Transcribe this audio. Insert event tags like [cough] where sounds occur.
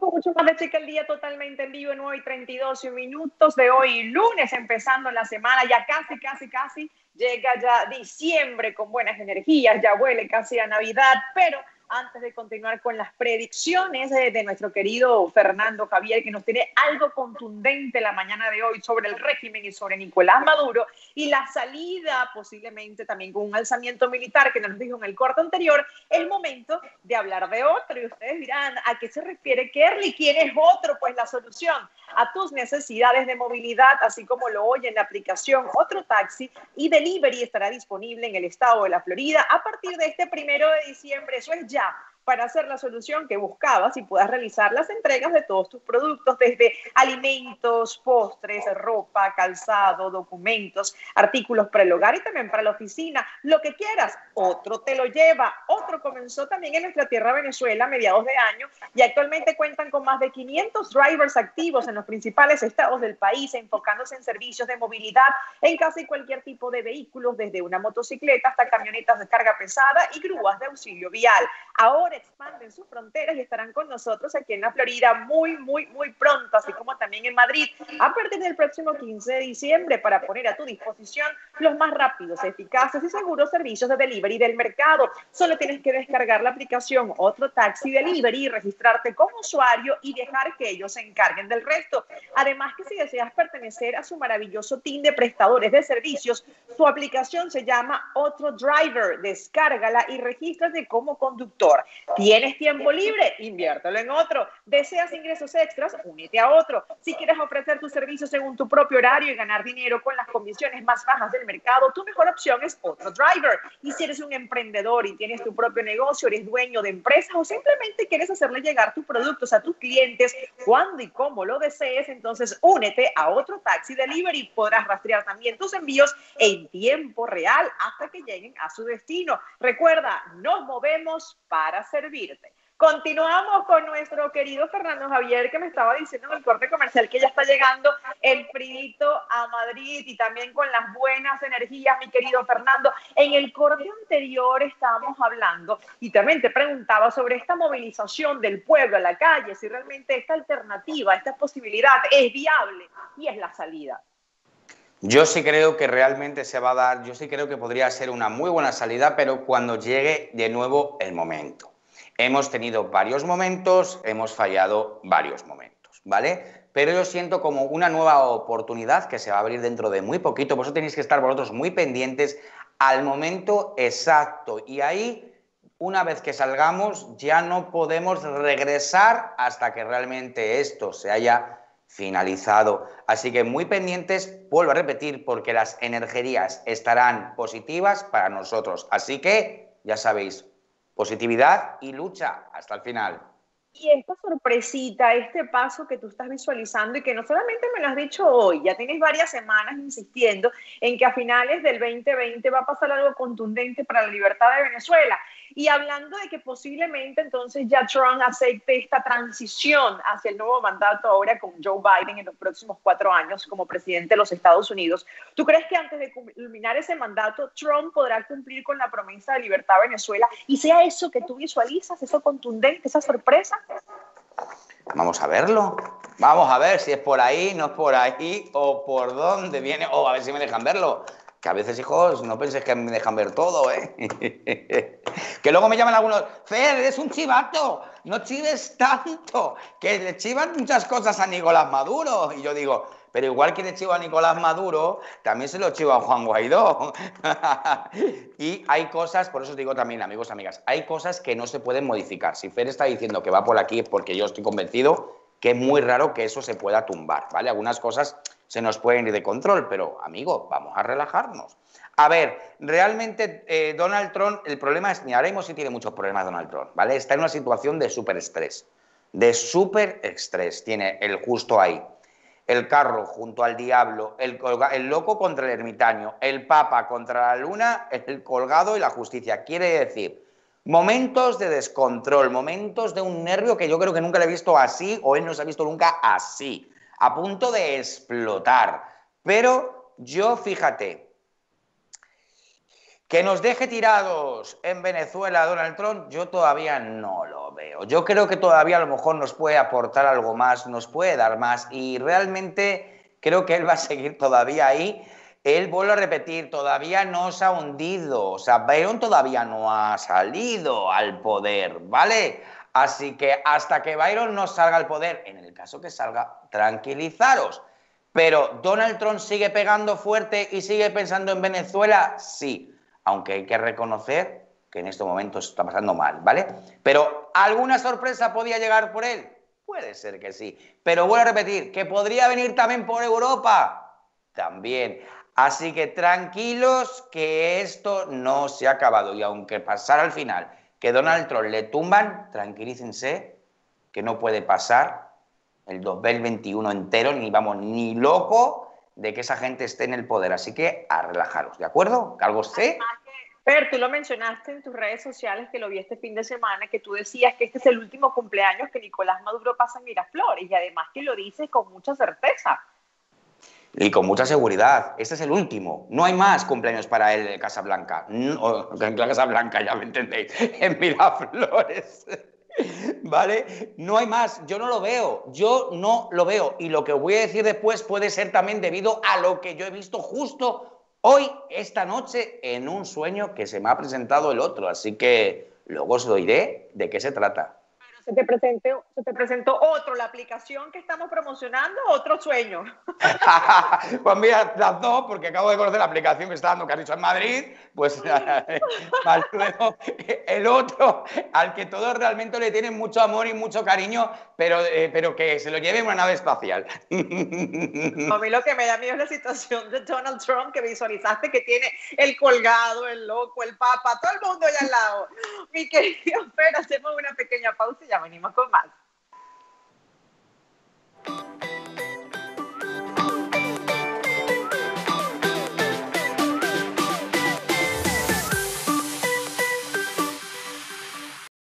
Mucho más de Checa el Día totalmente en vivo, 9 y 32 minutos de hoy, lunes, empezando la semana, ya casi, casi, casi llega ya diciembre con buenas energías, ya huele casi a Navidad, pero antes de continuar con las predicciones de, nuestro querido Fernando Javier, que nos tiene algo contundente la mañana de hoy sobre el régimen y sobre Nicolás Maduro y la salida posiblemente también con un alzamiento militar que nos dijo en el corte anterior, el momento de hablar de otro. Y ustedes dirán, ¿a qué se refiere Kerly? ¿Quién es otro? Pues la solución a tus necesidades de movilidad, así como lo oye en la aplicación Otro Taxi y Delivery estará disponible en el estado de la Florida a partir de este primero de diciembre. Eso es ya para hacer la solución que buscabas y puedas realizar las entregas de todos tus productos, desde alimentos, postres, ropa, calzado, documentos, artículos para el hogar y también para la oficina, lo que quieras. Otro te lo lleva. Otro comenzó también en nuestra tierra Venezuela a mediados de año y actualmente cuentan con más de 500 drivers activos en los principales estados del país, enfocándose en servicios de movilidad en casi cualquier tipo de vehículos, desde una motocicleta hasta camionetas de carga pesada y grúas de auxilio vial. Ahora expanden sus fronteras y estarán con nosotros aquí en la Florida muy, muy, muy pronto, así como también en Madrid, a partir del próximo 15 de diciembre, para poner a tu disposición los más rápidos, eficaces y seguros servicios de delivery del mercado. Solo tienes que descargar la aplicación Otro Taxi Delivery registrarte como usuario y dejar que ellos se encarguen del resto. Además que si deseas pertenecer a su maravilloso team de prestadores de servicios, su aplicación se llama Otro Driver. Descárgala y regístrate como conductor. ¿Tienes tiempo libre? Inviértelo en otro. ¿Deseas ingresos extras? Únete a otro. Si quieres ofrecer tus servicios según tu propio horario y ganar dinero con las condiciones más bajas del mercado, tu mejor opción es otro driver. Y si eres un emprendedor y tienes tu propio negocio, eres dueño de empresas o simplemente quieres hacerle llegar tus productos a tus clientes cuando y como lo desees, entonces únete a otro taxi delivery. Podrás rastrear también tus envíos en tiempo real hasta que lleguen a su destino. Recuerda, nos movemos para servirte. Continuamos con nuestro querido Fernando Javier, que me estaba diciendo en el corte comercial que ya está llegando el fridito a Madrid y también con las buenas energías, mi querido Fernando. En el corte anterior estábamos hablando y también te preguntaba sobre esta movilización del pueblo a la calle, si realmente esta alternativa, esta posibilidad es viable y es la salida. Yo sí creo que realmente se va a dar, yo sí creo que podría ser una muy buena salida, pero cuando llegue de nuevo el momento. Hemos tenido varios momentos, hemos fallado varios momentos, ¿vale? Pero yo siento como una nueva oportunidad que se va a abrir dentro de muy poquito, por eso tenéis que estar vosotros muy pendientes al momento exacto. Y ahí, una vez que salgamos, ya no podemos regresar hasta que realmente esto se haya finalizado. Así que muy pendientes, vuelvo a repetir, porque las energías estarán positivas para nosotros. Así que, ya sabéis, positividad y lucha hasta el final. Y esta sorpresita, este paso que tú estás visualizando y que no solamente me lo has dicho hoy, ya tienes varias semanas insistiendo en que a finales del 2020 va a pasar algo contundente para la libertad de Venezuela. Y hablando de que posiblemente entonces ya Trump acepte esta transición hacia el nuevo mandato ahora con Joe Biden en los próximos cuatro años como presidente de los Estados Unidos, ¿tú crees que antes de culminar ese mandato Trump podrá cumplir con la promesa de libertad a Venezuela y sea eso que tú visualizas, eso contundente, esa sorpresa? Vamos a verlo. Vamos a ver si es por ahí, no es por ahí, o por dónde viene, o a ver si me dejan verlo. Que a veces, hijos, no penséis que me dejan ver todo, ¿eh? [laughs] que luego me llaman algunos, Fer, eres un chivato, no chives tanto, que le chivan muchas cosas a Nicolás Maduro. Y yo digo, pero igual que le chivo a Nicolás Maduro, también se lo chivo a Juan Guaidó. [laughs] y hay cosas, por eso os digo también, amigos, amigas, hay cosas que no se pueden modificar. Si Fer está diciendo que va por aquí porque yo estoy convencido que es muy raro que eso se pueda tumbar, ¿vale? Algunas cosas se nos pueden ir de control, pero amigo, vamos a relajarnos. A ver, realmente eh, Donald Trump, el problema es, mismo sí tiene muchos problemas Donald Trump, ¿vale? Está en una situación de súper estrés, de súper estrés, tiene el justo ahí. El carro junto al diablo, el, el loco contra el ermitaño, el papa contra la luna, el colgado y la justicia. Quiere decir, momentos de descontrol, momentos de un nervio que yo creo que nunca le he visto así o él no se ha visto nunca así a punto de explotar. Pero yo, fíjate, Que nos deje tirados en Venezuela Donald Trump, yo todavía no lo veo. Yo creo que todavía a lo mejor nos puede aportar algo más, nos puede dar más y realmente creo que él va a seguir todavía ahí. Él, vuelvo a repetir, todavía no se ha hundido, o sea, Byron todavía no ha salido al poder, ¿vale? Así que hasta que Byron no salga al poder, en el caso que salga, tranquilizaros. Pero Donald Trump sigue pegando fuerte y sigue pensando en Venezuela, sí aunque hay que reconocer que en estos momentos está pasando mal, ¿vale? Pero ¿alguna sorpresa podía llegar por él? Puede ser que sí. Pero vuelvo a repetir, que podría venir también por Europa. También. Así que tranquilos que esto no se ha acabado. Y aunque pasara al final que Donald Trump le tumban, tranquilícense que no puede pasar el 2021 entero, ni vamos, ni loco de que esa gente esté en el poder. Así que a relajaros, ¿de acuerdo? Algo sé. Pero tú lo mencionaste en tus redes sociales, que lo vi este fin de semana, que tú decías que este es el último cumpleaños que Nicolás Maduro pasa en Miraflores y además que lo dices con mucha certeza. Y con mucha seguridad. Este es el último. No hay más cumpleaños para él en Casablanca. No, en Casablanca, ya me entendéis. En Miraflores. [laughs] ¿Vale? No hay más, yo no lo veo, yo no lo veo. Y lo que voy a decir después puede ser también debido a lo que yo he visto justo hoy, esta noche, en un sueño que se me ha presentado el otro. Así que luego os lo diré de qué se trata se te, presentó, se te presentó otro, la aplicación que estamos promocionando, otro sueño. [laughs] pues mira, las dos, porque acabo de conocer la aplicación que está dando Carrizo en Madrid, pues [laughs] luego el otro, al que todos realmente le tienen mucho amor y mucho cariño, pero, eh, pero que se lo lleve en una nave espacial. [laughs] A mí lo que me da miedo es la situación de Donald Trump, que visualizaste que tiene el colgado, el loco, el papa, todo el mundo allá al lado. Mi querido, pero hacemos una pequeña pausa y ya venimos con más.